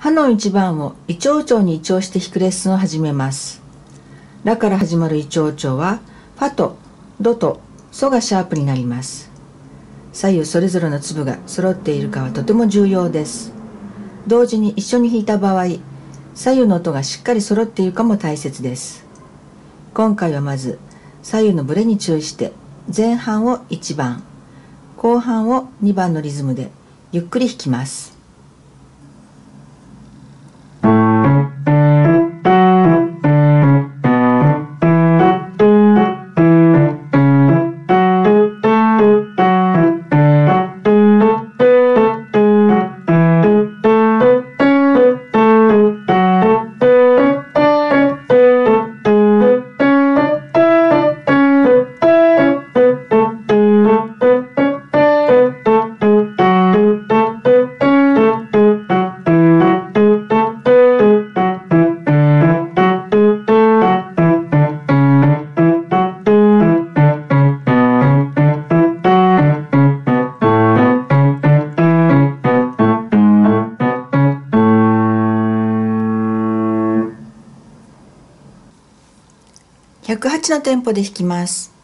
歯の一番を胃腸腸に胃腸して弾くレッスンを始めます。ラから始まる胃腸腸は、ファとドとソがシャープになります。左右それぞれの粒が揃っているかはとても重要です。同時に一緒に弾いた場合、左右の音がしっかり揃っているかも大切です。今回はまず、左右のブレに注意して、前半を1番、後半を2番のリズムでゆっくり弾きます。108の店舗で引きます。